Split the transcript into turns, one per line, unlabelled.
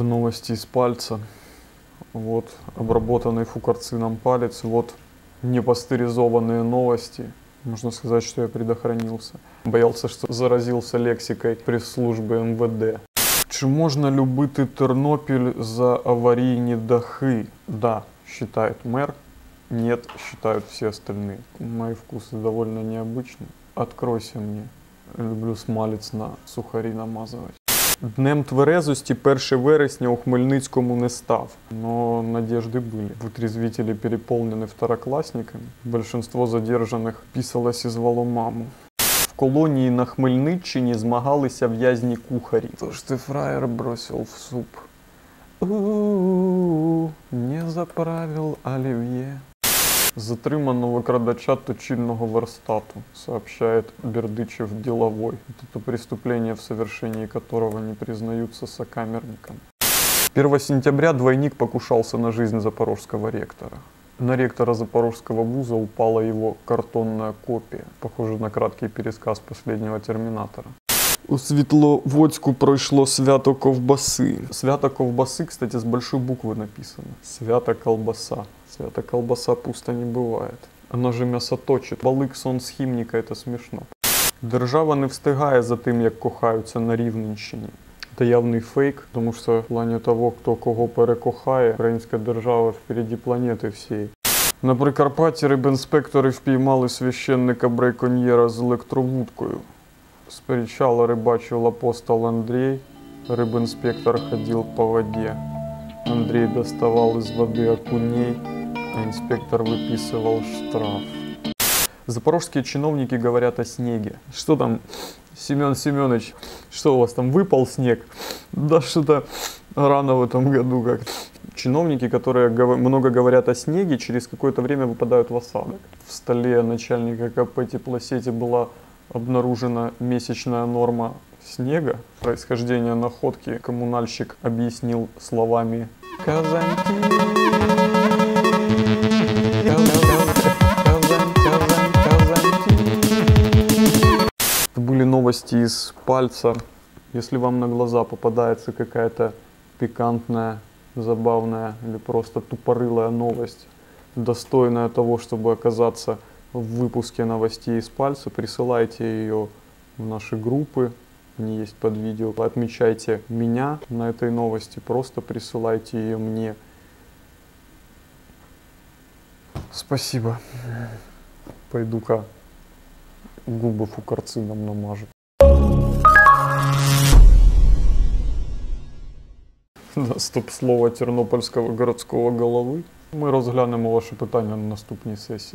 Это новости из пальца. Вот обработанный фукарцином палец. Вот непастеризованные новости. Можно сказать, что я предохранился. Боялся, что заразился лексикой пресс-службы МВД. Чи можна любити Тернопіль за аварийные дахи? Да, считает мэр. Нет, считают все остальные. Мои вкусы довольно необычны. Откройся мне. Люблю смалець на сухарі намазувати. Днем тверезості 1 вересня у Хмельницькому не став, но надежды были. Вытрезвители переполнены второклассниками. Большинство задержаних писалось із валомаму. В колонії на Хмельниччині змагалися в'язні кухарі. Тож ти фраєр бросив в суп. У-у-у, не заправил оливье. Затримано викрадача точильного верстату, сообщает Бердычев Деловой. Это преступление, в совершении которого не признаются сокамерникам. 1 сентября двойник покушался на жизнь запорожского ректора. На ректора запорожского вуза упала его картонная копия, похожая на краткий пересказ последнего терминатора. У Світловодську пройшло свято ковбаси. Свято ковбаси, кстати, с большой буквы написано. Свято колбаса. Свято колбаса пусто не бывает. Оно же мясо точит. Балик сон схімніка, это смішно. Держава не встигає за тим, як кохаються на Рівненщині. Це явний фейк, тому що в плані того, хто кого перекохає, українська держава впереді планети всієї. На Прикарпатті рибінспектори впіймали священника брейконьєра з електровудкою. С причала рыбачил апостол Андрей, рыбинспектор ходил по воде. Андрей доставал из воды окуней, а инспектор выписывал штраф. Запорожские чиновники говорят о снеге. Что там, Семен Семенович, что у вас там, выпал снег? Да что-то рано в этом году как Чиновники, которые много говорят о снеге, через какое-то время выпадают в осадок. В столе начальника КП теплосети была обнаружена месячная норма снега. Происхождение находки коммунальщик объяснил словами «Казанки». Новости из пальца. Если вам на глаза попадается какая-то пикантная, забавная или просто тупорылая новость, достойная того, чтобы оказаться в выпуске новостей из пальца, присылайте ее в наши группы, они есть под видео. Отмечайте меня на этой новости, просто присылайте ее мне. Спасибо. Пойду-ка губы фукарцином намажу. Наступ слова Тернопільського городського голови. Ми розглянемо ваше питання на наступній сесії.